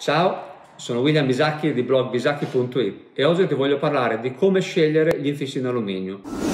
Ciao, sono William Bisacchi di blog bisacchi.it e oggi ti voglio parlare di come scegliere gli infissi in alluminio.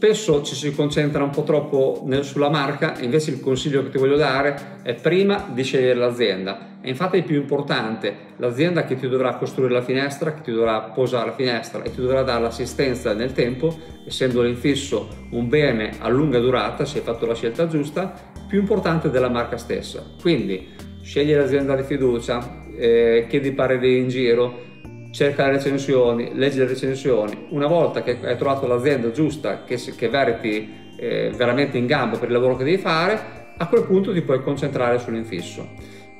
Spesso ci si concentra un po' troppo sulla marca, invece il consiglio che ti voglio dare è prima di scegliere l'azienda. E infatti è più importante l'azienda che ti dovrà costruire la finestra, che ti dovrà posare la finestra e ti dovrà dare l'assistenza nel tempo, essendo l'infisso un bene a lunga durata, se hai fatto la scelta giusta, più importante della marca stessa. Quindi scegli l'azienda di fiducia, eh, chiedi pareri in giro, cerca le recensioni, leggi le recensioni. Una volta che hai trovato l'azienda giusta, che, che veriti eh, veramente in gamba per il lavoro che devi fare, a quel punto ti puoi concentrare sull'infisso.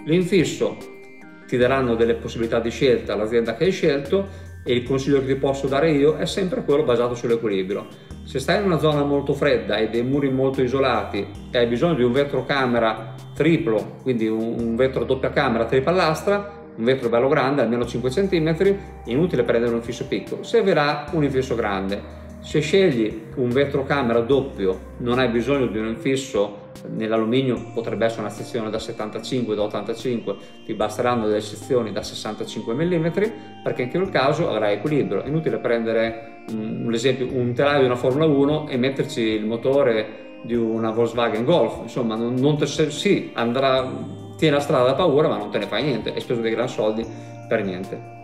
L'infisso ti daranno delle possibilità di scelta all'azienda che hai scelto e il consiglio che ti posso dare io è sempre quello basato sull'equilibrio. Se stai in una zona molto fredda e dei muri molto isolati e hai bisogno di un vetro camera triplo, quindi un vetro doppia camera tripallastra, un vetro bello grande, almeno 5 cm, è inutile prendere un infisso piccolo, servirà un infisso grande. Se scegli un vetro camera doppio, non hai bisogno di un infisso nell'alluminio, potrebbe essere una sezione da 75 da 85, ti basteranno delle sezioni da 65 mm, perché in quel caso avrai equilibrio. È inutile prendere un, un esempio, un telaio di una Formula 1 e metterci il motore di una Volkswagen Golf, insomma, non, non te, sì, andrà tieni la strada da paura ma non te ne fai niente, hai speso dei gran soldi per niente.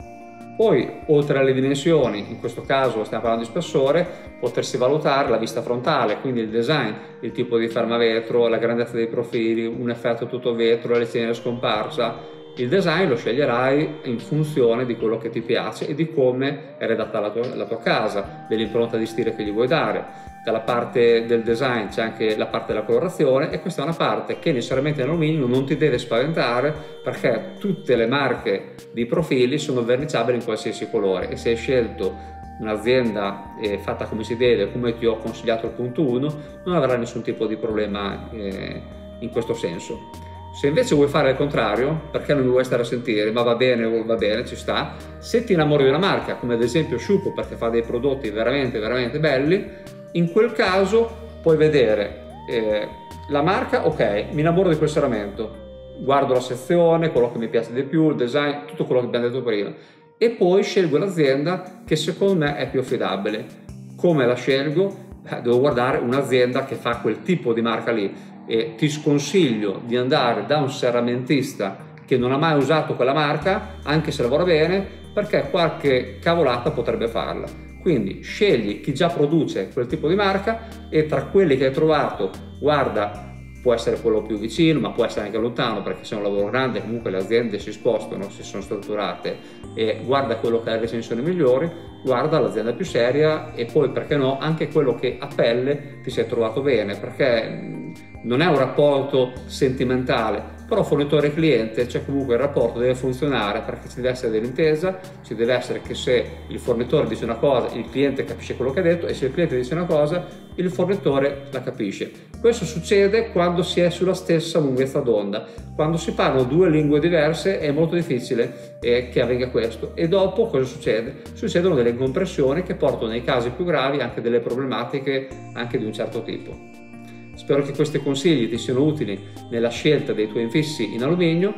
Poi, oltre alle dimensioni, in questo caso stiamo parlando di spessore, potersi valutare la vista frontale, quindi il design, il tipo di fermavetro, la grandezza dei profili, un effetto tutto vetro, la lezione scomparsa. Il design lo sceglierai in funzione di quello che ti piace e di come è redatta la tua, la tua casa, dell'impronta di stile che gli vuoi dare dalla parte del design c'è anche la parte della colorazione e questa è una parte che necessariamente in alluminio non ti deve spaventare perché tutte le marche di profili sono verniciabili in qualsiasi colore e se hai scelto un'azienda eh, fatta come si deve, come ti ho consigliato al punto 1, non avrai nessun tipo di problema eh, in questo senso. Se invece vuoi fare il contrario, perché non mi vuoi stare a sentire, ma va bene, va bene, ci sta, se ti innamori di una marca, come ad esempio Sciupo, perché fa dei prodotti veramente, veramente belli, in quel caso puoi vedere eh, la marca, ok, mi innamoro di quel serramento, guardo la sezione, quello che mi piace di più, il design, tutto quello che abbiamo detto prima e poi scelgo l'azienda che secondo me è più affidabile. Come la scelgo? Eh, devo guardare un'azienda che fa quel tipo di marca lì e ti sconsiglio di andare da un serramentista che non ha mai usato quella marca, anche se lavora bene, perché qualche cavolata potrebbe farla. Quindi scegli chi già produce quel tipo di marca e tra quelli che hai trovato, guarda, può essere quello più vicino, ma può essere anche lontano perché se è un lavoro grande comunque le aziende si spostano, si sono strutturate e guarda quello che ha le recensioni migliori, guarda l'azienda più seria e poi perché no anche quello che a pelle ti sei trovato bene perché non è un rapporto sentimentale, però fornitore cliente, cioè comunque il rapporto deve funzionare perché ci deve essere dell'intesa, ci deve essere che se il fornitore dice una cosa, il cliente capisce quello che ha detto e se il cliente dice una cosa, il fornitore la capisce. Questo succede quando si è sulla stessa lunghezza d'onda. Quando si parlano due lingue diverse è molto difficile eh, che avvenga questo. E dopo cosa succede? Succedono delle incompressioni che portano nei casi più gravi anche delle problematiche anche di un certo tipo. Spero che questi consigli ti siano utili nella scelta dei tuoi infissi in alluminio.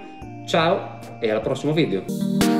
Ciao e al prossimo video!